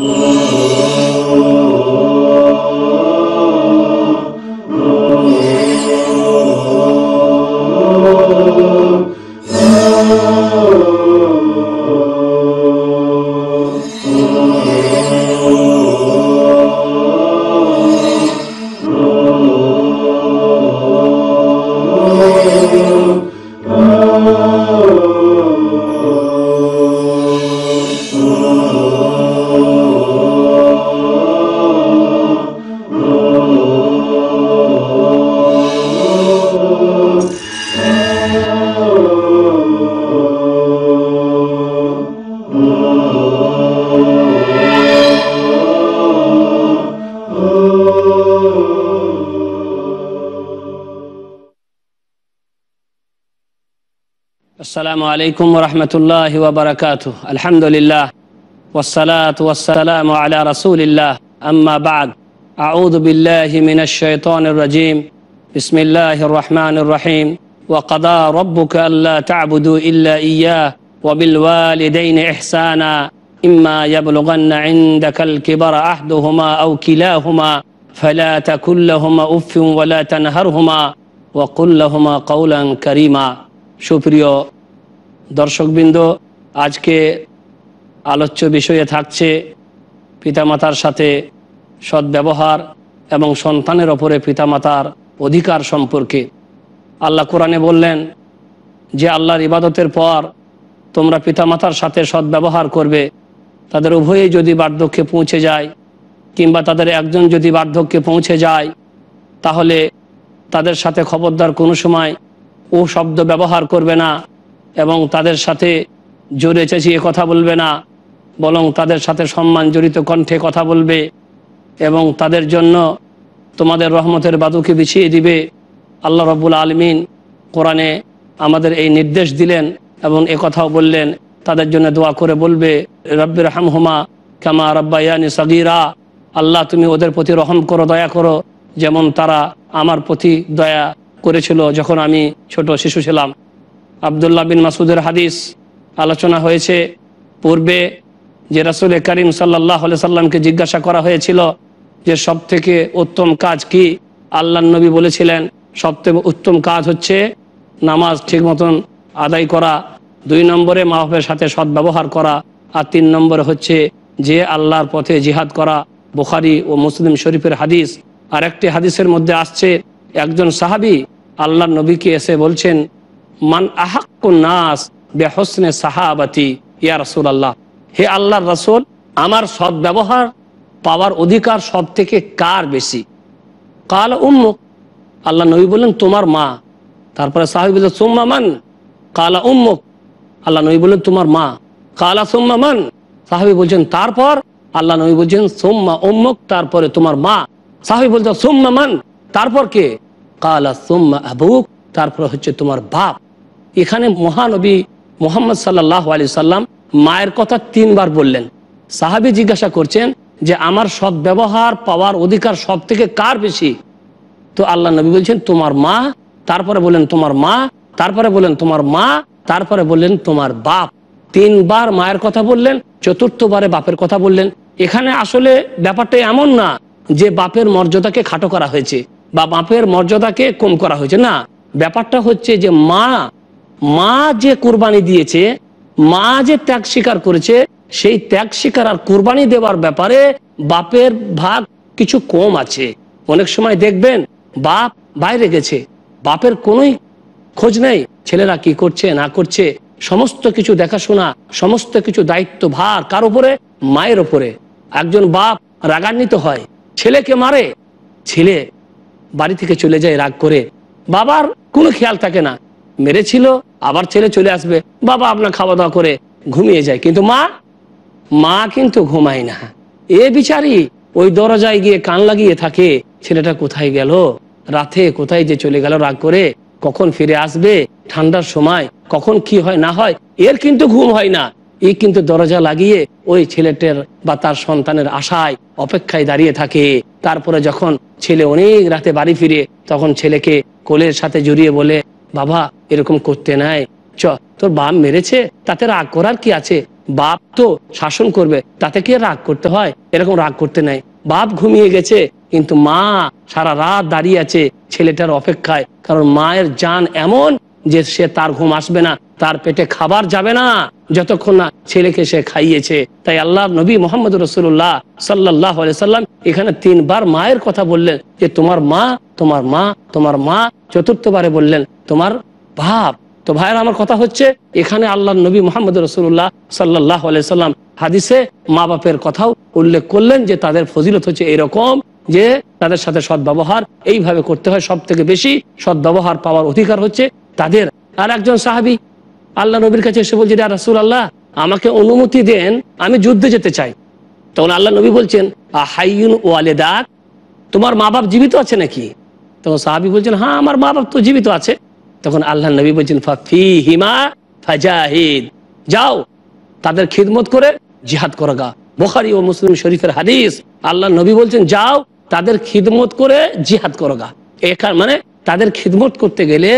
Oh. السلام عليكم ورحمة الله وبركاته الحمد لله والصلاة والسلام على رسول الله أما بعد أعوذ بالله من الشيطان الرجيم بسم الله الرحمن الرحيم وقضى ربك ألا تعبدوا إلا إياه وبالوالدين إحسانا إما يبلغن عندك الكبر أحدهما أو كلاهما فلا تكن لهما أف ولا تنهرهما وقل لهما قولا كريما সুপ্রিয় দর্শকবৃন্দ, আজকে আলোচ্য বিষয়ে থাকছে পিতামাতার সাথে সদ্ব্যবহার এবং সন্তানের ওপরে পিতামাতার অধিকার সম্পর্কে। আল্লাহ কোরআনে বললেন, যে আল্লাহর ইবাদতের পর তোমরা পিতামাতার সাথে সদ্ব্যবহার করবে, তাদের উভয়েই যদি বার্ধক্যে পৌঁছে যায়, কিংবা তাদের একজন যদি বার্ধক্যে পৌঁছে যায়, তাহলে তাদের সাথে খবরদার কোনো সময় ও শব্দ ব্যবহার করবে না। এবং তাদের সাথে জোরে চেঁচিয়ে কথা বলবে না, বরং তাদের সাথে সম্মান জড়িত কণ্ঠে কথা বলবে এবং তাদের জন্য তোমাদের রহমতের বাদুকে বিছিয়ে দিবে। আল্লাহ রব্বুল আলমিন কোরআনে আমাদের এই নির্দেশ দিলেন এবং এ কথাও বললেন, তাদের জন্য দোয়া করে বলবে রব্বির হামহুমা কামা রব্বায়ানি সগিরা, আল্লাহ তুমি ওদের প্রতি রহম করো, দয়া করো, যেমন তারা আমার প্রতি দয়া করেছিল যখন আমি ছোট শিশু ছিলাম। আবদুল্লাহ বিন মাসুদের হাদিস আলোচনা হয়েছে। পূর্বে যে রাসুল করিম সাল্লাহ সাল্লামকে জিজ্ঞাসা করা হয়েছিল যে সব থেকে উত্তম কাজ কি আল্লাহ নবী বলেছিলেন সব থেকে উত্তম কাজ হচ্ছে নামাজ ঠিক মতন আদায় করা, দুই নম্বরে মা বাপের সাথে সদ্ব্যবহার করা আর তিন নম্বরে হচ্ছে যে আল্লাহর পথে জিহাদ করা। বুখারি ও মুসলিম শরীফের হাদিস আর একটি হাদিসের মধ্যে আসছে, একজন সাহাবি আল্লাহ নবীকে এসে বলছেন মান আহাক্কুন নাস বেহসনে সাহাবাতি, ইয়া রসুল আল্লাহ হে আল্লাহর রসুল, আমার সৎ ব্যবহার পাওয়ার অধিকার সব থেকে কার বেশি? কাল উম্মুক, আল্লাহ নবী বললেন, তোমার মা। তারপরে সাহাবি বললেন, সোম্মা মান? কালা উম্মুক, আল্লাহ নবী বললেন, তোমার মা। কালা সোম্মা মান? সাহাবি বলছেন, তারপর? আল্লাহ নবী বলছেন, সোম্মা উম্মুক, তারপরে তোমার মা। সাহাবি বলছেন, সোম্মা মান? তারপর কে? কালা সোম্মা আবুক, তারপর হচ্ছে তোমার বাপ। এখানে মহানবী মোহাম্মদ সাল্লাহ আলি সাল্লাম মায়ের কথা তিনবার বললেন। সাহাবি জিজ্ঞাসা করছেন যে, আমার সব ব্যবহার, পাওয়ার অধিকার সব থেকে কার বেশি? তো আল্লাহ নবী বলছেন, তোমার মা। তারপরে বললেন, তোমার মা। তারপরে বললেন, তোমার মা। তারপরে বললেন, তোমার বাপ। তিনবার মায়ের কথা বললেন, চতুর্থবারে বাপের কথা বললেন। এখানে আসলে ব্যাপারটা এমন না যে, বাপের মর্যাদাকে খাটো করা হয়েছে বা বাপের মর্যাদাকে কম করা হয়েছে। না, ব্যাপারটা হচ্ছে যে, মা মা যে কোরবানি দিয়েছে, মা যে ত্যাগ স্বীকার করেছে, সেই ত্যাগ স্বীকার আর কোরবানি দেওয়ার ব্যাপারে বাপের ভাগ কিছু কম আছে। অনেক সময় দেখবেন, বাপ বাইরে গেছে, বাপের কোনোই খোঁজ নেই, ছেলেরা কি করছে, না করছে, সমস্ত কিছু দেখাশোনা, সমস্ত কিছু দায়িত্ব ভার কার উপরে? মায়ের ওপরে একজন বাপ রাগান্বিত হয়, ছেলেকে মারে, ছেলে বাড়ি থেকে চলে যায় রাগ করে, বাবার কোনো খেয়াল থাকে না মেরেছিল, আবার ছেলে চলে আসবে। বাবা আপনার খাওয়া দাওয়া করে ঘুমিয়ে যায়। কিন্তু মা মা কিন্তু ঘুমায় না। এ বিচারি ওই দরজায় গিয়ে কান লাগিয়ে থাকে, ছেলেটা কোথায় গেল? রাতে কোথায় যে চলে গেল রাগ করে, কখন ফিরে আসবে? ঠান্ডার সময় কখন কি হয়, না হয়, এর কিন্তু ঘুম হয় না। এই কিন্তু দরজা লাগিয়ে ওই ছেলেটার বা তার সন্তানের আশায় অপেক্ষায় দাঁড়িয়ে থাকে। তারপরে যখন ছেলে অনেক রাতে বাড়ি ফিরে, তখন ছেলেকে কোলের সাথে জড়িয়ে বলে বাবা, এরকম করতে নাই। চ, তোর বাপ মেরেছে, তাতে রাগ করার কি আছে? বাপ তো শাসন করবে, তাতে কি রাগ করতে হয়? এরকম রাগ করতে নাই। বাপ ঘুমিয়ে গেছে, কিন্তু মা সারা রাত দাঁড়িয়ে আছে ছেলেটার অপেক্ষায়, কারণ মায়ের জান এমন যে সে তার ঘুম আসবে না, তার পেটে খাবার যাবে না, যতক্ষণ না ছেলেকে সে খাইয়েছে। তাই আল্লাহ নবী মোহাম্মদ রসুল্লাহ সাল্লাহ সাল্লাম এখানে তিনবার মায়ের কথা বললেন যে, তোমার মা তোমার মা তোমার মা চতুর্থবারে বললেন, তোমার ভাব তো ভাইয়ের, আমার কথা হচ্ছে, এখানে আল্লাহ নবী মোহাম্মদ রসুল্লাহ সাল্লাহ সাল্লাম হাদিসে মা বাপের কথাও উল্লেখ করলেন যে, তাদের ফজিলত হচ্ছে এরকম যে তাদের সাথে সদ্ব্যবহার, এইভাবে করতে হয়। সব থেকে বেশি সদ্ব্যবহার পাওয়ার অধিকার হচ্ছে তাদের। আর একজন সাহাবি আল্লাহ নবীর কাছে এসে বলছে রাসুল আল্লাহ আমাকে অনুমতি দেন, আমি যুদ্ধে যেতে চাই। তখন আল্লাহ নবী বলছেন হাইয়ুন ওয়ালেদাক, তোমার মা বাপ জীবিত আছে নাকি? তখন সাহাবি বলছেন হ্যাঁ আমার মা বাপ তো জীবিত আছে। তখন আল্লাহ নবী বলছেন, ফি হিমা ফাজাহিদ, যাও, তাদের খিদমত করে জিহাদ করগা বোখারি ও মুসলিম শরীফের হাদিস, আল্লাহ নবী বলছেন, যাও তাদের খিদমত করে জিহাদ করগা। এখান মানে তাদের খিদমত করতে গেলে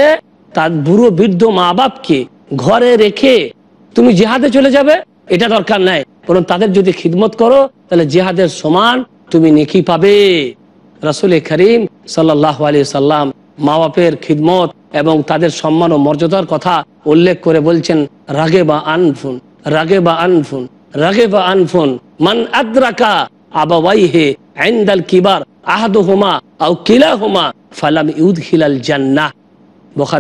তার বুড়ো বৃদ্ধ মা বাপকে ঘরে রেখে তুমি জিহাদে চলে যাবে, এটা দরকার নাই। বরং তাদের যদি খিদমত করো, তাহলে জিহাদের সমান তুমি নেকি পাবে। রাসুল করিম সাল্লাম মা বাপের খিদমত এবং তাদের সম্মান ও মর্যাদার কথা উল্লেখ করে বলছেন, রাগে বা আনফুন, রাগে বা আনফুন, রাগে বা আনফুন, মান আদ্রাকা আবাওয়াইহে আইন্দাল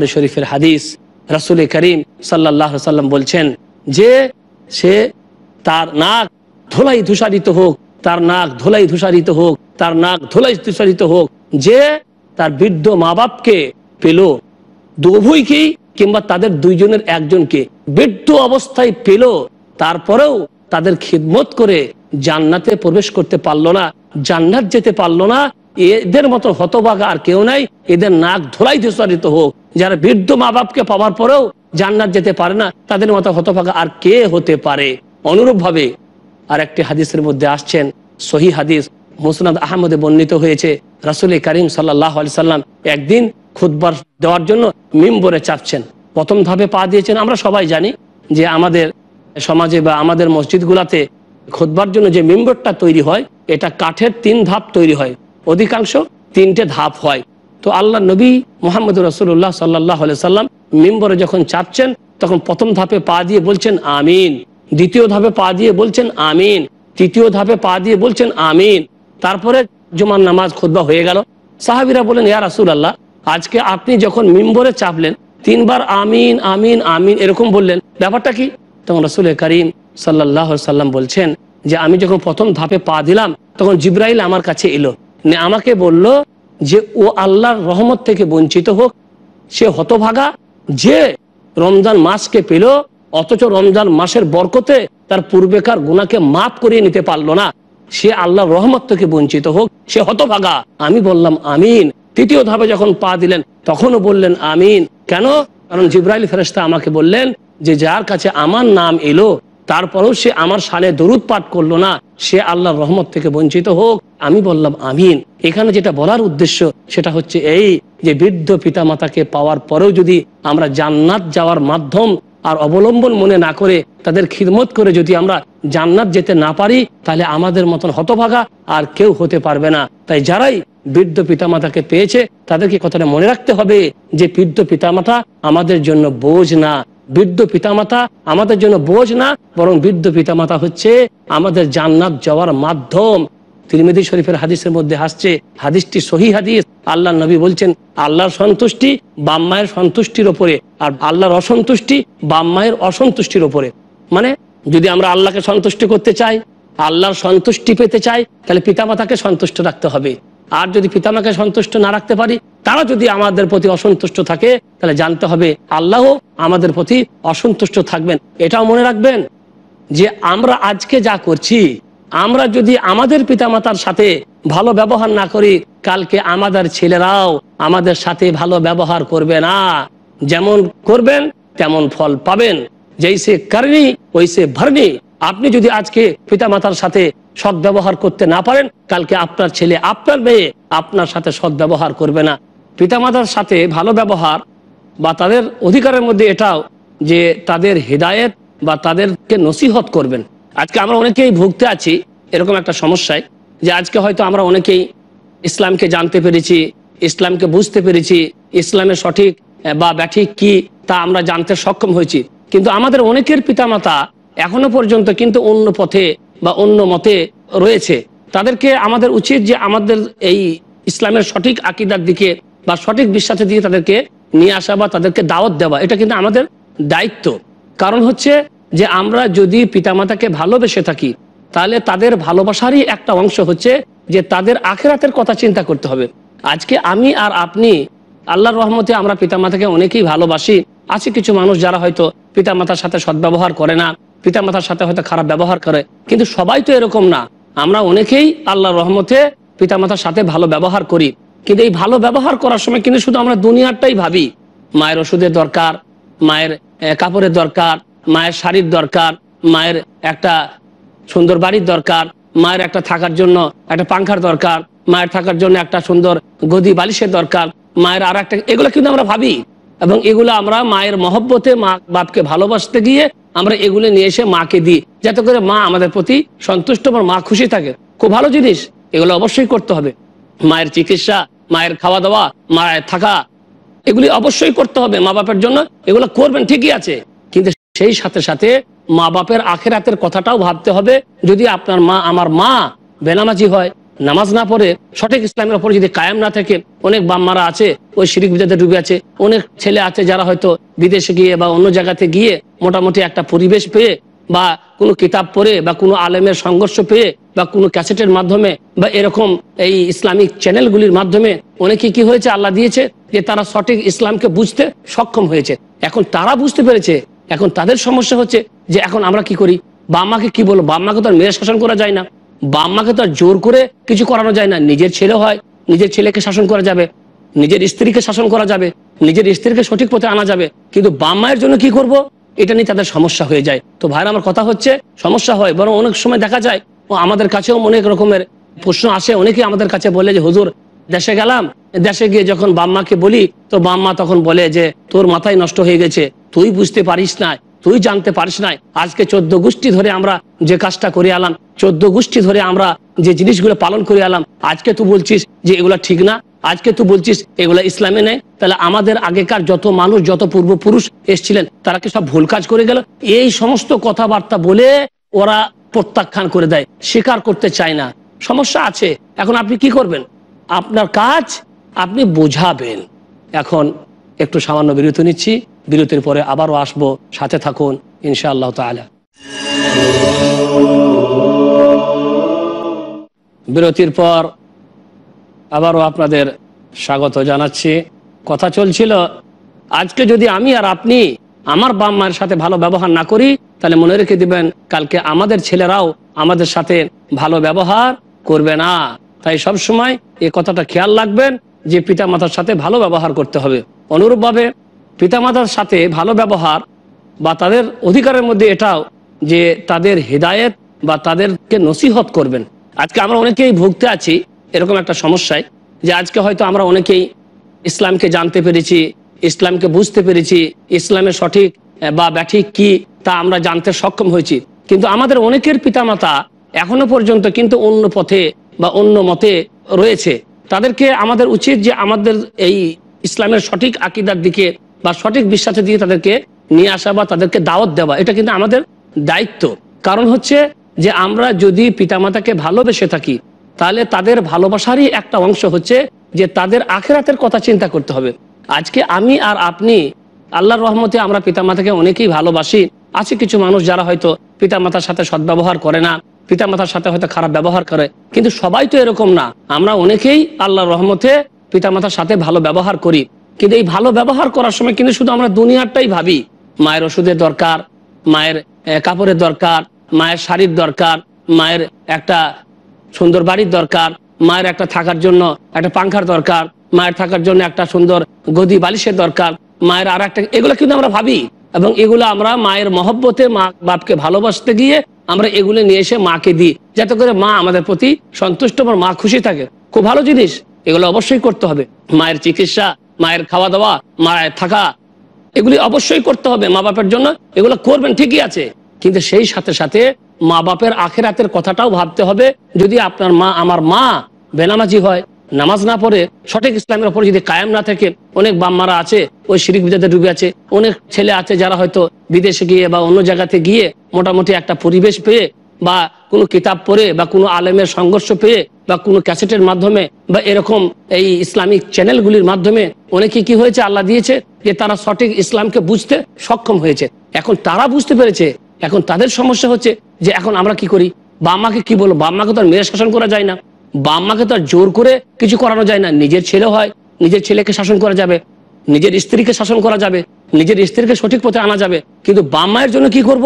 শরীফের হাদিস রাসুল করিম সাল্লাহ সাল্লাম বলছেন যে সে তার নাক ধূসারিত হোক, তার নাক ধূসারিত হোক, তার নাক হোক, যে তার বৃদ্ধ মা বাপকে পেল উভয়কেই কিংবা তাদের দুইজনের একজনকে বৃদ্ধ অবস্থায় পেল, তারপরেও তাদের খিদমত করে জান্নাতে প্রবেশ করতে পারল না। জান্নাত যেতে পারল না, এদের মতো হতভাগা আর কেউ নাই, এদের নাক ধোলাই ধূসারিত হোক। যারা বৃদ্ধ মা বাপকে পাওয়ার পরেও জান্নাত যেতে পারে না, তাদের মতো হতভাগা আর কে হতে পারে? অনুরূপ ভাবে আর একটি হাদিসের মধ্যে আসছেন, সহি হাদিস, মুসনাদ আহমদে বর্ণিত হয়েছে, রাসুল করিম সাল্লাহ আলি সাল্লাম একদিন খুদবার দেওয়ার জন্য মিম্বরে চাপছেন। প্রথম ধাপে পা দিয়েছেন, আমরা সবাই জানি যে আমাদের সমাজে বা আমাদের মসজিদগুলাতে খুদবার জন্য যে মিম্বরটা তৈরি হয় এটা কাঠের তিন ধাপ তৈরি হয়। অধিকাংশ তিনটে ধাপ হয়। তো আল্লাহ নবী মোহাম্মদ রসুল্লাহ সাল্লাহ সাল্লাম মেম্বরে যখন চাপছেন তখন প্রথম ধাপে পা দিয়ে বলছেন, আমিন। দ্বিতীয় ধাপে পা দিয়ে বলছেন, আমিন। তৃতীয় ধাপে পা দিয়ে বলছেন, আমিন। তারপরে জুমার নামাজ খুদ্া হয়ে গেল। সাহাবিরা বলেন ইয়া রাসুল আল্লাহ আজকে আপনি যখন মিম্বরে চাপলেন, তিনবার আমিন আমিন আমিন এরকম বললেন, ব্যাপারটা কি? তখন রসুল করিম সাল্লাহ সাল্লাম বলছেন যে আমি যখন প্রথম ধাপে পা দিলাম, তখন জিব্রাইল আমার কাছে এলো। আমাকে বলল যে, ও আল্লাহর রহমত থেকে বঞ্চিত হোক, সে হতভাগা যে রমজান মাসকে পেল, অথচ রমজান মাসের বরকতে তার পূর্বেকার গুণাকে মাফ করিয়ে নিতে পারল না। সে আল্লাহর রহমত থেকে বঞ্চিত হোক, সে হতভাগা। আমি বললাম, আমিন। তৃতীয় ধাপে যখন পা দিলেন, তখনও বললেন, আমিন। কেন? কারণ জিব্রাইল ফেরেস্তা আমাকে বললেন যে, যার কাছে আমার নাম এলো তারপরেও সে আমার সানে দরুদ পাঠ করল না। সে আল্লাহর রহমত থেকে বঞ্চিত হোক। আমি বললাম, আমিন। এখানে যেটা বলার উদ্দেশ্য, সেটা হচ্ছে এই যে বৃদ্ধ পিতা মাতাকে পাওয়ার পরেও যদি আমরা জান্নাত যাওয়ার মাধ্যম আর অবলম্বন মনে না করে, তাদের খিদমত করে যদি আমরা জান্নাত যেতে না পারি, তাহলে আমাদের মতন হতভাগা আর কেউ হতে পারবে না। তাই যারাই বৃদ্ধ পিতামাতাকে পেয়েছে, তাদেরকে কথাটা মনে রাখতে হবে যে বৃদ্ধ পিতামাতা আমাদের জন্য বোঝ না। বৃদ্ধ পিতামাতা আমাদের জন্য বোঝ না, বরং বৃদ্ধ পিতামাতা হচ্ছে আমাদের জান্নাত যাওয়ার মাধ্যম। তিরমিদি শরীফের হাদিসের মধ্যে আসছে, হাদিসটি সহি হাদিস। আল্লাহ নবী বলছেন, আল্লাহর সন্তুষ্টি বাম মায়ের সন্তুষ্টির ওপরে, আর আল্লাহর অসন্তুষ্টি বাম মায়ের অসন্তুষ্টির ওপরে। মানে যদি আমরা আল্লাহকে সন্তুষ্টি করতে চাই, আল্লাহর সন্তুষ্টি পেতে চাই, তাহলে পিতামাতাকে সন্তুষ্ট রাখতে হবে। আর যদি পিতামাকে সন্তুষ্ট না রাখতে পারি, তারা যদি আমাদের প্রতি অসন্তুষ্ট থাকে, তাহলে জানতে হবে আল্লাহ আমাদের প্রতি অসন্তুষ্ট থাকবেন। এটাও মনে রাখবেন যে আমরা আজকে যা করছি, আমরা যদি আমাদের পিতামাতার সাথে ভালো ব্যবহার না করি, কালকে আমাদের ছেলেরাও আমাদের সাথে ভালো ব্যবহার করবে না। যেমন করবেন, তেমন ফল পাবেন। যেই যেইসে কারণী ওইসে ভরনি আপনি যদি আজকে পিতামাতার সাথে সৎ ব্যবহার করতে না পারেন, কালকে আপনার ছেলে, আপনার মেয়ে আপনার সাথে সৎ ব্যবহার করবে না। পিতামাতার সাথে ভালো ব্যবহার বা তাদের অধিকারের মধ্যে এটাও যে তাদের হৃদায়ত বা তাদেরকে নসিহত করবেন। আজকে আমরা অনেকেই ভুগতে আছি এরকম একটা সমস্যায় যে আজকে হয়তো আমরা অনেকেই ইসলামকে জানতে পেরেছি, ইসলামকে বুঝতে পেরেছি, ইসলামের সঠিক বা ব্যাঠিক কি তা আমরা জানতে সক্ষম হয়েছি। কিন্তু আমাদের অনেকের পিতামাতা এখনও পর্যন্ত কিন্তু অন্য পথে বা অন্য মতে রয়েছে। তাদেরকে আমাদের উচিত যে আমাদের এই ইসলামের সঠিক আকিদার দিকে বা সঠিক বিশ্বাসের দিকে তাদেরকে নিয়ে আসা বা তাদেরকে দাওয়াত দেওয়া, এটা কিন্তু আমাদের দায়িত্ব। কারণ হচ্ছে যে আমরা যদি পিতামাতাকে ভালোবেসে থাকি, তাহলে তাদের ভালোবাসারই একটা অংশ হচ্ছে যে তাদের আখেরাতের কথা চিন্তা করতে হবে। আজকে আমি আর আপনি, আল্লাহর রহমতে আমরা পিতামাতাকে অনেকেই ভালোবাসি। আছে কিছু মানুষ যারা হয়তো পিতামাতার সাথে সদ্ব্যবহার করে না পিতামাতার সাথে হয়তো খারাপ ব্যবহার করে, কিন্তু সবাই তো এরকম না। আমরা অনেকেই আল্লাহ রহমতে পিতামাতার সাথে ভালো ব্যবহার করি। কিন্তু এই ভালো ব্যবহার করার সময় কিন্তু শুধু আমরা দুনিয়ারটাই ভাবি। মায়ের ওষুধের দরকার, মায়ের কাপড়ের দরকার, মায়ের শাড়ির দরকার, মায়ের একটা সুন্দর বাড়ির দরকার, মায়ের একটা থাকার জন্য একটা পাংখার দরকার, মায়ের থাকার জন্য একটা সুন্দর গদি বালিশের দরকার, মায়ের আর একটা এগুলো কিন্তু আমরা ভাবি। এবং এগুলো আমরা মায়ের মহব্বতে, মা বাপকে ভালোবাসতে গিয়ে আমরা এগুলো নিয়ে এসে মাকে দিই। যাতে করে মা আমাদের প্রতি সন্তুষ্ট এবং মা খুশি থাকে। খুব ভালো জিনিস। এগুলো অবশ্যই করতে হবে। মায়ের চিকিৎসা, মায়ের খাওয়া দাওয়া মায়ের থাকা, এগুলি অবশ্যই করতে হবে মা বাপের জন্য। এগুলো করবেন ঠিকই আছে। কিন্তু সেই সাথে সাথে মা বাপের আখেরাতের কথাটাও ভাবতে হবে। যদি আপনার মা আমার মা বেনামাজি হয় নামাজ না পড়ে সঠিক ইসলামের ওপর যদি কায়েম না থাকে অনেক বাম্মারা আছে, ওই শিরিক বিদাতে ডুবে আছে, অনেক ছেলে আছে যারা হয়তো বিদেশে গিয়ে বা অন্য জায়গাতে গিয়ে মোটামুটি একটা পরিবেশ পেয়ে বা কোনো কিতাব পড়ে বা কোনো আলেমের সংঘর্ষ পেয়ে বা কোনো ক্যাসেটের মাধ্যমে বা এরকম এই ইসলামিক চ্যানেলগুলির মাধ্যমে অনেকে কি হয়েছে, আল্লাহ দিয়েছে যে তারা সঠিক ইসলামকে বুঝতে সক্ষম হয়েছে। এখন তারা বুঝতে পেরেছে, এখন তাদের সমস্যা হচ্ছে যে এখন আমরা কি করি? বাম্মাকে কি বলব? বাম্মাকে তো আর মেরে শাসন করা যায় না। বাম্মাকে তো আর জোর করে কিছু করানো যায় না। নিজের ছেলে হয়, নিজের ছেলেকে শাসন করা যাবে, নিজের স্ত্রীকে শাসন করা যাবে, নিজের স্ত্রীকে সঠিক পথে আনা যাবে। কিন্তু বাম্মায়ের জন্য কি করব? এটা নিয়ে তাদের সমস্যা হয়ে যায়। তো ভাইরা আমার কথা হচ্ছে, সমস্যা হয়, বরং অনেক সময় দেখা যায়, ও আমাদের কাছেও অনেক রকমের প্রশ্ন আসে। অনেকেই আমাদের কাছে বলে যে, হুজুর, দেশে গেলাম, দেশে গিয়ে যখন বাম্মাকে বলি, তো বাম্মা তখন বলে যে, তোর মাথায় নষ্ট হয়ে গেছে, তুই বুঝতে পারিস না তুই জানতে পারিস না আজকে চোদ্দ গোষ্ঠী ধরে আমরা যে কাজটা করে আলাম চোদ্দ গোষ্ঠী ধরে আমরা যে জিনিসগুলো পালন করে আলাম আজকে তুই বলছিস যে এগুলা ঠিক না, আজকে তুই বলছিস এগুলা ইসলামে নেই, তাহলে আমাদের আগেকার যত মানুষ, যত পূর্বপুরুষ এসছিলেন, তারা কি সব ভুল কাজ করে গেল? এই সমস্ত কথাবার্তা বলে ওরা প্রত্যাখ্যান করে দেয়, স্বীকার করতে চায় না। সমস্যা আছে, এখন আপনি কি করবেন? আপনার কাজ আপনি বোঝাবেন। এখন একটু সামান্য বিরতি নিচ্ছি। বিরতির পরে আবারও আসব। সাথে থাকুন, ইনশাআল্লাহ তাআলা। বিরতির পর আবারও আপনাদের স্বাগত জানাচ্ছি। কথা চলছিল, আজকে যদি আমি আর আপনি আমার বাপ মায়ের সাথে ভালো ব্যবহার না করি, তাহলে মনে রেখে দিবেন, কালকে আমাদের ছেলেরাও আমাদের সাথে ভালো ব্যবহার করবে না। তাই সব সময় এই কথাটা খেয়াল রাখবেন যে পিতামাতার সাথে ভালো ব্যবহার করতে হবে। অনুরূপভাবে পিতামাতার সাথে ভালো ব্যবহার বা তাদের অধিকারের মধ্যে এটাও যে তাদের হেদায়েত বা তাদেরকে নসিহত করবেন। আজকে আমরা অনেকেই ভুগতে আছি এরকম একটা সমস্যায় যে আজকে হয়তো আমরা অনেকেই ইসলামকে জানতে পেরেছি, ইসলামকে বুঝতে পেরেছি, ইসলামের সঠিক বা ব্যাঠিক কি তা আমরা জানতে সক্ষম হয়েছি। কিন্তু আমাদের অনেকের পিতামাতা এখনও পর্যন্ত কিন্তু অন্য পথে বা অন্য মতে রয়েছে। তাদেরকে আমাদের উচিত যে আমাদের এই ইসলামের সঠিক আকিদার দিকে বা সঠিক বিশ্বাসের দিকে তাদেরকে নিয়ে আসা বা তাদেরকে দাওয়াত দেওয়া, এটা কিন্তু আমাদের দায়িত্ব। কারণ হচ্ছে যে আমরা যদি পিতামাতাকে ভালোবেসে থাকি, তাহলে তাদের ভালোবাসারই একটা অংশ হচ্ছে যে তাদের আখেরাতের কথা চিন্তা করতে হবে। আজকে আমি আর আপনি, আল্লাহর রহমতে আমরা পিতামাতাকে অনেকেই ভালোবাসি। আছে কিছু মানুষ যারা হয়তো পিতামাতার সাথে সদ্ব্যবহার করে না, পিতামাতার সাথে হয়তো খারাপ ব্যবহার করে, কিন্তু সবাই তো এরকম না। আমরা অনেকেই আল্লাহর রহমতে পিতামাতার সাথে ভালো ব্যবহার করি। কিন্তু এই ভালো ব্যবহার করার সময় কিন্তু শুধু আমরা দুনিয়ারটাই ভাবি। মায়ের ওষুধের দরকার, মায়ের কাপড়ের দরকার, মায়ের শাড়ির দরকার, মায়ের একটা সুন্দর বাড়ির দরকার, মায়ের একটা থাকার জন্য একটা পাংখার দরকার, মায়ের থাকার জন্য একটা সুন্দর গদি বালিশের দরকার, মায়ের আর একটা এগুলো কিন্তু আমরা ভাবি। এবং এগুলো আমরা মায়ের মহব্বতে মা বাপকে ভালোবাসতে গিয়ে আমরা এগুলো নিয়ে এসে মাকে দিই। যাতে করে মা আমাদের প্রতি সন্তুষ্ট মা খুশি থাকে। খুব ভালো জিনিস। এগুলো অবশ্যই করতে হবে। মায়ের চিকিৎসা, মায়ের খাওয়া দাওয়া মায়ের থাকা, এগুলি অবশ্যই করতে হবে মা বাপের জন্য। এগুলো করবেন, ঠিকই আছে। কিন্তু সেই সাথে সাথে মা বাপের আখেরাতের কথাটাও ভাবতে হবে। যদি আপনার মা, আমার মা বেনামাজি হয়, নামাজ না পড়ে, সঠিক ইসলামের ওপরে যদি কায়েম না থাকে, অনেক বাম্মারা আছে, ওই শিরিক বিদাতে ডুবে আছে, অনেক ছেলে আছে যারা হয়তো বিদেশে গিয়ে বা অন্য জায়গাতে গিয়ে মোটামুটি একটা পরিবেশ পেয়ে বা কোনো কিতাব পড়ে বা কোনো আলেমের সংঘর্ষ পেয়ে বা কোনো ক্যাসেটের মাধ্যমে বা এরকম এই ইসলামিক চ্যানেলগুলির মাধ্যমে অনেকে কি হয়েছে? আল্লাহ দিয়েছে যে তারা সঠিক ইসলামকে বুঝতে সক্ষম হয়েছে। এখন তারা বুঝতে পেরেছে, এখন তাদের সমস্যা হচ্ছে যে এখন আমরা কি করি? বাম্মাকে কি বলব? বাম্মাকে তো আর মেরে শাসন করা যায় না। বাম্মাকে তো আর জোর করে কিছু করানো যায় না। নিজের ছেলে হয়, নিজের ছেলেকে শাসন করা যাবে, নিজের স্ত্রীকে শাসন করা যাবে, নিজের স্ত্রীকে সঠিক পথে আনা যাবে। কিন্তু বাম্মায়ের জন্য কি করব?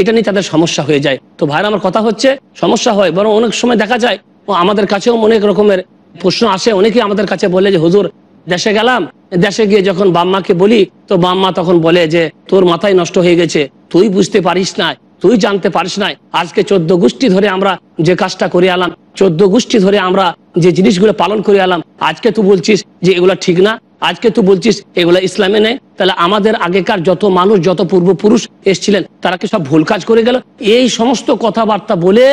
এটা নিয়ে তাদের সমস্যা হয়ে যায়। তো ভাইরা আমার কথা হচ্ছে, সমস্যা হয়, বরং অনেক সময় দেখা যায়, ও আমাদের কাছেও অনেক রকমের প্রশ্ন আসে। অনেকেই আমাদের কাছে বলে যে, হুজুর, দেশে গেলাম, দেশে গিয়ে যখন বাম্মাকে বলি, তো বাম্মা তখন বলে যে, তোর মাথায় নষ্ট হয়ে গেছে, তুই বুঝতে পারিস না তুই জানতে পারিস না আজকে চোদ্দ গোষ্ঠী ধরে আমরা যে কাজটা করে আলাম চোদ্দ গোষ্ঠী ধরে আমরা যে জিনিসগুলো পালন করে আলাম আজকে তুই বলছিস যে এগুলো ঠিক না, আজকে তুই বলছিস এগুলো ইসলামে নেই, তাহলে আমাদের আগেকার যত মানুষ, যত পূর্বপুরুষ এসছিলেন, তারা কি সব ভুল কাজ করে গেল? এই সমস্ত কথাবার্তা বলে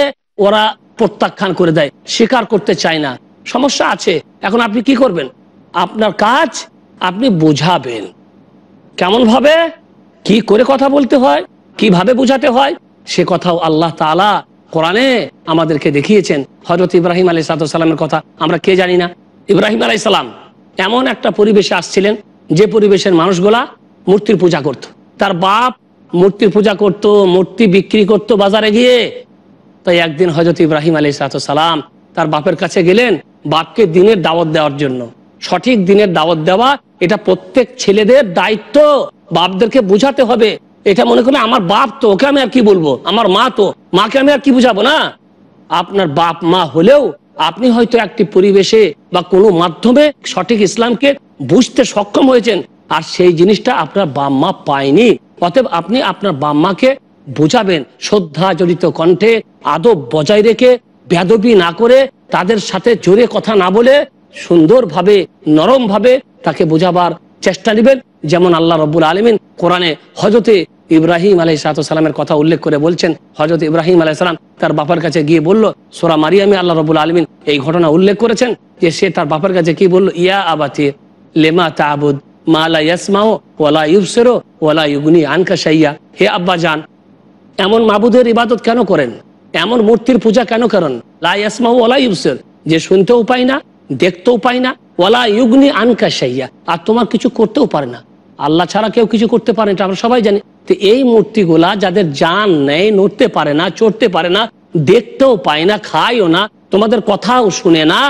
ওরা প্রত্যাখ্যান করে দেয়, স্বীকার করতে চায় না। সমস্যা আছে, এখন আপনি কি করবেন? আপনার কাজ আপনি বোঝাবেন। কেমন ভাবে কি করে কথা বলতে হয়? কীভাবে বোঝাতে হয়? সে কথাও আল্লাহ তালা কোরআনে আমাদেরকে দেখিয়েছেন হজরত ইব্রাহিম আলী সালামের কথা। আমরা কে জানি না? ইব্রাহিম আলাই সালাম এমন একটা পরিবেশে আসছিলেন যে পরিবেশের মানুষগুলা মূর্তির পূজা করত। তার বাপ মূর্তির পূজা করত, মূর্তি বিক্রি করত বাজারে গিয়ে। তাই একদিন হজরত ইব্রাহিম আলী সালাম তার বাপের কাছে গেলেন বাপকে দিনের দাওয়াত দেওয়ার জন্য। সঠিক দিনের দাওয়াত দেওয়া এটা প্রত্যেক ছেলেদের দায়িত্ব। বাপদেরকে বুঝাতে হবে এটা মনে করেন আমার বাপ তো, ওকে আমি আর কি বলব? আমার মা তো। মাকে আমি আর কি বুঝাবো না? আপনার বাপ মা হলেও আপনি হয়তো একটি পরিবেশে বা কোনো মাধ্যমে সঠিক ইসলামকে বুঝতে সক্ষম হয়েছেন, আর সেই জিনিসটা আপনার বাপ মা পায়নি। অতএব আপনি আপনার বাপ মাকে বোঝাবেন শ্রদ্ধা জড়িত কণ্ঠে আদব বজায় রেখে বেদবি না করে তাদের সাথে জোরে কথা না বলে সুন্দরভাবে, নরমভাবে তাকে বোঝাবার চেষ্টা নেবেন। যেমন আল্লাহ রব্বুল আলমিন কোরআনে হজরতে ইব্রাহিম আলাই সালামের কথা উল্লেখ করে বলছেন হজরত ইব্রাহিম আলাই সালাম তার বাপার কাছে গিয়ে বলল, সোরা মারিয়ামি আল্লাহ রবুল আলমিন এই ঘটনা উল্লেখ করেছেন যে সে তার বাপার কাছে কি বলল, ইয়া আবাতি, লেমা তাবুদ মালা ইয়াসমাও ওয়ালা ইউসেরো ওয়ালা ইউগুনি আনকা সাইয়া হে আব্বা যান এমন মাবুদের ইবাদত কেন করেন? এমন মূর্তির পূজা কেন করেন? লা ইয়াসমাও ওয়ালা ইউসের যে শুনতেও পাই না, দেখতেও পাই না ওয়ালা ইউগনি আনকা আর তোমার কিছু করতেও পারে না। আল্লাহ ছাড়া কেউ কিছু করতে পারে এটা আমরা সবাই জানি। তো এই মূর্তিগুলা যাদের জান নেই, নড়তে পারে না, চড়তে পারে না, দেখতেও পায় না, খায়ও না, তোমাদের কথাও শুনে না,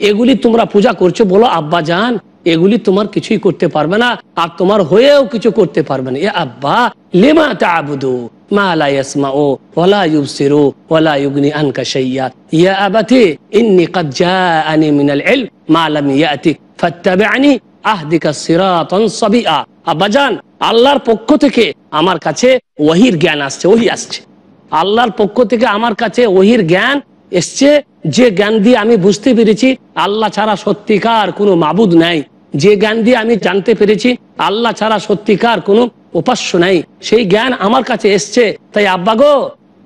এগুলি তোমরা পূজা করছ বলো, আব্বা জান, এগুলি তোমার কিছুই করতে পারবে না, আর তোমার হয়েও কিছু করতে পারবে না। এ আব্বা, লেমা তাবুদু মা লা ইয়াসমাউ ওয়ালা ইউবসিরু ওয়ালা ইউগনি আনকা শাইয়া ইয়া আবাতি ইন্নী قد جاءني من العلم ما لم يأتك فاتبعني আহদিকা সিরাতান সাবিআ আব্বাজান আল্লাহর পক্ষ থেকে আমার কাছে ওহির জ্ঞান আসছে ওহি আসছে আল্লাহর পক্ষ থেকে আমার কাছে ওহির জ্ঞান এসছে যে জ্ঞান দিয়ে আমি বুঝতে পেরেছি আল্লাহ ছাড়া সত্যিকার কোনো মাবুদ নাই যে জ্ঞান দিয়ে আমি জানতে পেরেছি, আল্লাহ ছাড়া সত্যিকার কোনো উপাস্য নাই। সেই জ্ঞান আমার কাছে এসছে। তাই আব্বা গো,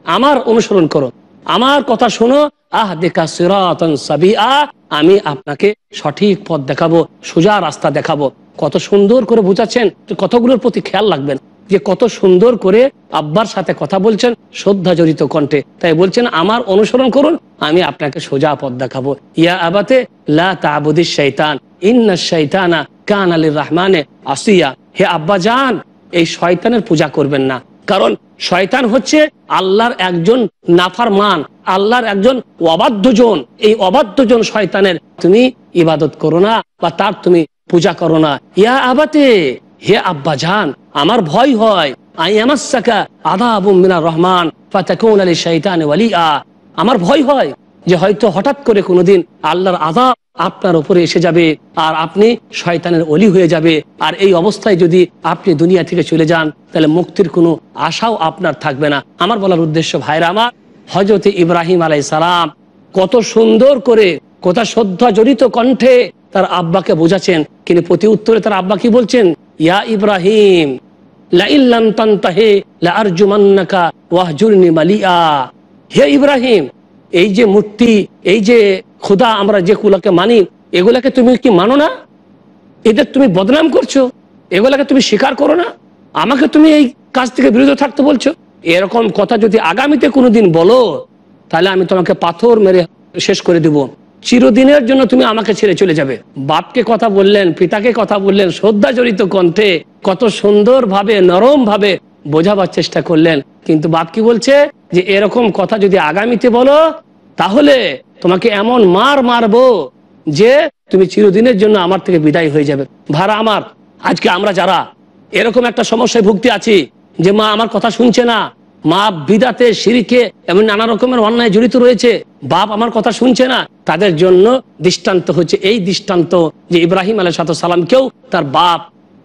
আমার অনুসরণ করো। আমার কথা শোনো। আহ দেখা সিরাতন সাবিআ, আমি আপনাকে সঠিক পথ দেখাবো, সোজা রাস্তা দেখাবো। কত সুন্দর করে বুঝাচ্ছেন কতগুলোর প্রতি খেয়াল রাখবেন। যে কত সুন্দর করে আব্বার সাথে কথা বলছেন, শ্রদ্ধা জড়িত কণ্ঠে। তাই বলছেন, আমার অনুসরণ করুন আমি আপনাকে সোজা পথ দেখাবো। ইয়া আবাতে, লা শৈতান, ইন্না শৈতানা কান আলী রহমানে আসিয়া। হে আব্বা যান এই শয়তানের পূজা করবেন না। কারণ শয়তান হচ্ছে আল্লাহর একজন নাফার মান আল্লাহর একজন অবাধ্যজন এই অবাধ্যজন শয়তানের তুমি ইবাদত করো না বা তার তুমি পূজা করো না। ইয়া আবাতে, হে আব্বা যান আমার ভয় হয়। আই আমাসাকা আদা আবু মিনা রহমান আমার ভয় হয় যে হয়তো হঠাৎ করে কোনোদিন আল্লাহর আদাব আপনার উপরে এসে যাবে আর আপনি শয়তানের অলি হয়ে যাবে। আর এই অবস্থায় যদি আপনি দুনিয়া থেকে চলে যান, তাহলে মুক্তির কোনো আশাও আপনার থাকবে না। আমার বলার উদ্দেশ্য, ভাইরা আমার হজরত ইব্রাহিম আলাই সালাম কত সুন্দর করে, কত শ্রদ্ধা জড়িত কণ্ঠে তার আব্বাকে বোঝাচ্ছেন। কিন্তু প্রতি উত্তরে তার আব্বা কি বলছেন? ইয়া ইব্রাহিম লাইল্লাম তান্তাহে লারজুমান্নাকা ওয়াহজুরনি মালিয়া। হে ইব্রাহিম, এই যে মূর্তি, এই যে খুদা আমরা যে কুলাকে মানি, এগুলাকে তুমি কি মানো না? এদের তুমি বদনাম করছ, এগুলাকে তুমি স্বীকার করো না? আমাকে তুমি এই কাজ থেকে বিরত থাকতে বলছো? এরকম কথা যদি আগামীতে কোনোদিন বলো, তাহলে আমি তোমাকে পাথর মেরে শেষ করে দেব। চিরদিনের জন্য তুমি আমাকে ছেড়ে চলে যাবে। বাপকে কথা বললেন, পিতাকে কথা বললেন শ্রদ্ধা জড়িত কণ্ঠে কত সুন্দর ভাবে নরম ভাবে বোঝাবার চেষ্টা করলেন। কিন্তু বাপ কি বলছে যে, এরকম কথা যদি আগামীতে বলো, তাহলে তোমাকে এমন মার মারবো যে তুমি চিরদিনের জন্য আমার থেকে বিদায় হয়ে যাবে। ভাড়া আমার, আজকে আমরা যারা এরকম একটা সমস্যায় ভুগতে আছি যে মা আমার কথা শুনছে না, মা বিদাতে, সিঁড়িকে এমন নানা রকমের অন্যায় জড়িত রয়েছে, বাপ আমার কথা শুনছে না, তাদের জন্য দৃষ্টান্ত হচ্ছে। এই দৃষ্টান্ত যে ইব্রাহিম আলহ সালামকেও তার বাপ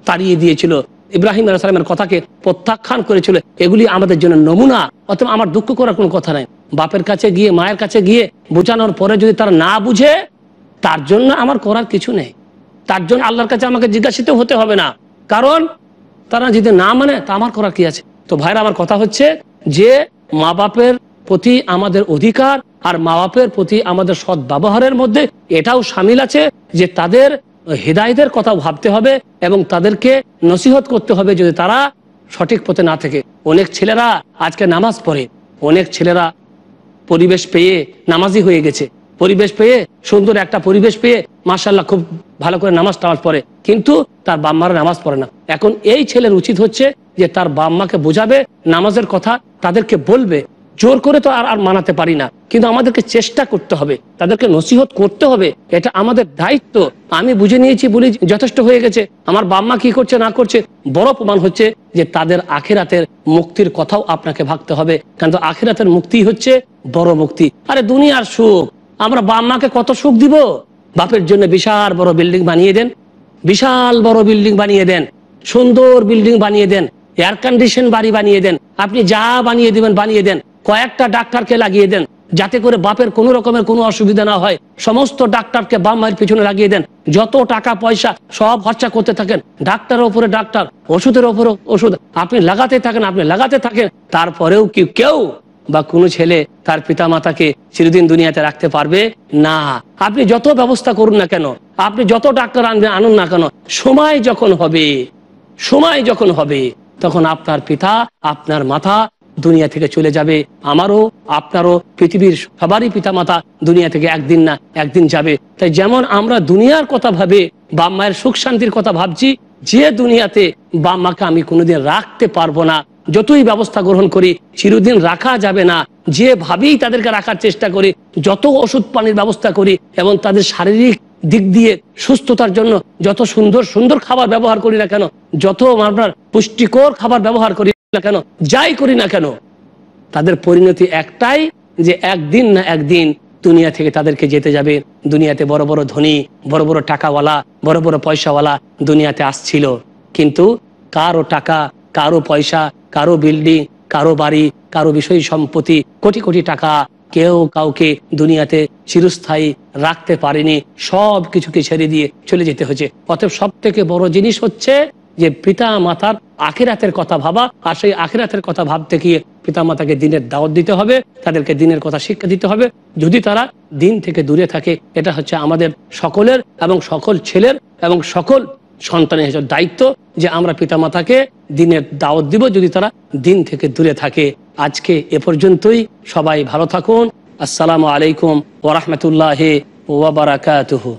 তাড়িয়ে দিয়েছিল। ইব্রাহিম আলাহ সালামের কথাকে প্রত্যাখ্যান করেছিল, এগুলি আমাদের জন্য নমুনা। অথবা আমার দুঃখ করার কোনো কথা নাই। বাপের কাছে গিয়ে, মায়ের কাছে গিয়ে বোঝানোর পরে যদি তারা না বুঝে, তার জন্য আমার করার কিছু নেই। তার জন্য আল্লাহর কাছে আমাকে জিজ্ঞাসিত হতে হবে না। কারণ তারা যদি না মানে তা আমার করার কি আছে? তো ভাইরা, আমার কথা হচ্ছে যে মা বাপের প্রতি আমাদের অধিকার আর মা বাপের প্রতি আমাদের সৎ ব্যবহারের মধ্যে এটাও সামিল আছে যে তাদের হৃদায়তের কথা ভাবতে হবে এবং তাদেরকে নসিহত করতে হবে যদি তারা সঠিক পথে না থাকে। অনেক ছেলেরা আজকে নামাজ পড়ে। অনেক ছেলেরা পরিবেশ পেয়ে নামাজি হয়ে গেছে। পরিবেশ পেয়ে, সুন্দর একটা পরিবেশ পেয়ে মার্শাল্লাহ খুব ভালো করে নামাজ টামাজ পড়ে। কিন্তু তার বাম্মারা নামাজ পড়ে না। এখন এই ছেলের উচিত হচ্ছে যে তার বাম্মাকে বোঝাবে, নামাজের কথা তাদেরকে বলবে। জোর করে তো আর আর মানাতে পারি না। কিন্তু আমাদেরকে চেষ্টা করতে হবে। তাদেরকে নসিহত করতে হবে। এটা আমাদের দায়িত্ব। আমি বুঝে নিয়েছি, বলি যথেষ্ট হয়ে গেছে। আমার বাম্মা কি করছে, না করছে, বড় প্রমাণ হচ্ছে যে তাদের আখেরাতের মুক্তির কথাও আপনাকে ভাবতে হবে। কিন্তু আখেরাতের মুক্তি হচ্ছে বড় মুক্তি। আরে দুনিয়ার সুখ। আমরা বাম্মাকে কত সুখ দিব? বাপের জন্য বিশাল বড় বিল্ডিং বানিয়ে দেন। বিশাল বড় বিল্ডিং বানিয়ে দেন। সুন্দর বিল্ডিং বানিয়ে দেন। এয়ার কন্ডিশন বাড়ি বানিয়ে দেন। আপনি যা বানিয়ে দিবেন, বানিয়ে দেন। কয়েকটা ডাক্তারকে লাগিয়ে দেন, যাতে করে বাপের কোনো রকমের কোনো অসুবিধা না হয়। সমস্ত ডাক্তারকে বাম মায়ের পিছনে লাগিয়ে দেন। যত টাকা, পয়সা সব খরচা করতে থাকেন। ডাক্তারের ওপরে ডাক্তার, ওষুধের ওপরে ওষুধ। আপনি লাগাতে থাকেন, আপনি লাগাতে থাকেন। তারপরেও কি কেউ বা কোনো ছেলে তার পিতা মাতাকে চিরদিন দুনিয়াতে রাখতে পারবে? না। আপনি যত ব্যবস্থা করুন না কেন, আপনি যত ডাক্তার আনবেন আনুন না কেন, সময় যখন হবে, সময় যখন হবে, তখন আপনার পিতা, আপনার মাথা দুনিয়া থেকে চলে যাবে। আমারও, আপনারও, পৃথিবীর সবারই পিতা মাতা দুনিয়া থেকে একদিন না, একদিন যাবে। তাই যেমন আমরা দুনিয়ার কথা ভাবে, বাপ মায়ের সুখ শান্তির কথা ভাবছি, যে দুনিয়াতে বাপ মাকে আমি কোনোদিন রাখতে পারব না। যতই ব্যবস্থা গ্রহণ করি, চিরদিন রাখা যাবে না। যেভাবেই তাদেরকে রাখার চেষ্টা করি, যত ওষুধ পানির ব্যবস্থা করি এবং তাদের শারীরিক দিক দিয়ে সুস্থতার জন্য যত সুন্দর সুন্দর খাবার ব্যবহার করি না কেন, যত আপনার পুষ্টিকর খাবার ব্যবহার করি না কেন? যাই করি না কেন? তাদের পরিণতি একটাই যে একদিন না একদিন দুনিয়া থেকে তাদেরকে যেতে যাবে। দুনিয়াতে বড় বড় ধনী, বড় বড় টাকাওয়ালা, বড় বড় পয়সাওয়ালা দুনিয়াতে আসছিল। কিন্তু কারও টাকা, কারও পয়সা, কারও বিল্ডিং, কারও বাড়ি, কারও বিষয় সম্পত্তি, কোটি কোটি টাকা কেউ কাউকে দুনিয়াতে চিরস্থায়ী রাখতে পারেনি। সব কিছুকে ছেড়ে দিয়ে চলে যেতে হয়েছে। অতএব সব থেকে বড় জিনিস হচ্ছে যে পিতা মাতার আখিরাতের কথা ভাবা আর সেই আখিরাতের কথা ভাবতে গিয়ে পিতা মাতাকে দিনের দাওয়াত দিতে হবে, তাদেরকে দিনের কথা শিক্ষা দিতে হবে। যদি তারা দিন থেকে দূরে থাকে, এটা হচ্ছে আমাদের সকলের এবং সকল ছেলের এবং সকল সন্তানের হিসেবে দায়িত্ব যে আমরা পিতা মাতাকে দিনের দাওয়াত দিব যদি তারা দিন থেকে দূরে থাকে। আজকে এ পর্যন্তই। সবাই ভালো থাকুন। আসসালামু আলাইকুম ওরহমতুল্লাহ ওবরাকাতুহু